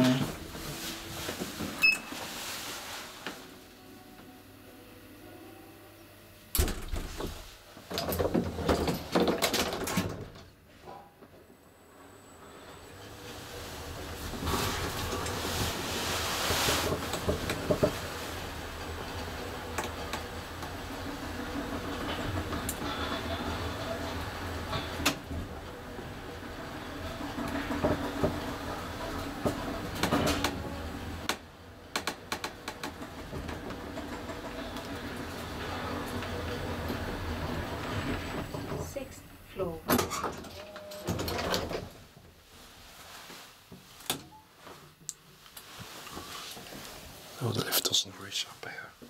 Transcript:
Sixth the lift doesn't reach up here.